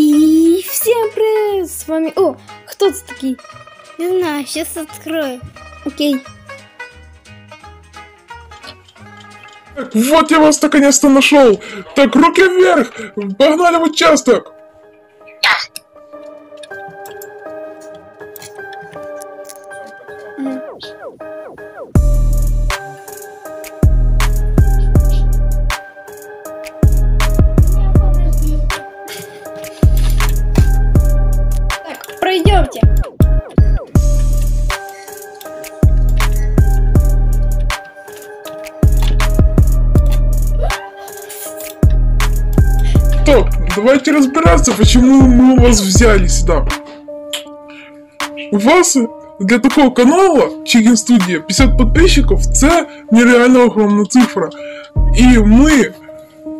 И всем привет! С вами... О, кто это такие? Не знаю, сейчас открою. Окей. Вот я вас наконец-то нашел! Так, руки вверх! Погнали в участок! Так, пройдемте. Так, давайте разбираться, почему мы вас взяли сюда. У вас для такого канала Chicken Studio 50 подписчиков це нереально огромна цифра. І ми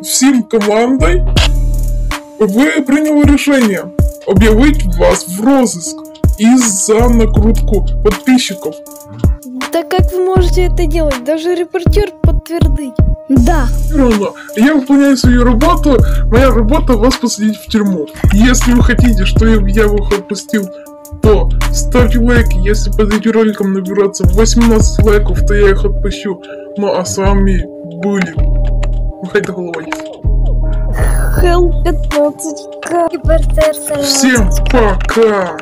всім командой ви прийняли рішення об'явити вас в розыск из-за накрутку подписчиков. Да как вы можете это делать? Даже репортер подтвердить. Да. Ровно. Я выполняю свою работу, моя работа вас посадить в тюрьму. Если вы хотите, что я их отпустил, то ставьте лайк, если под этим роликом наберется 18 лайков, то я их отпущу. Ну а с вами были. Выходи головой. Хелл 15. Репортер Салат. Всем пока!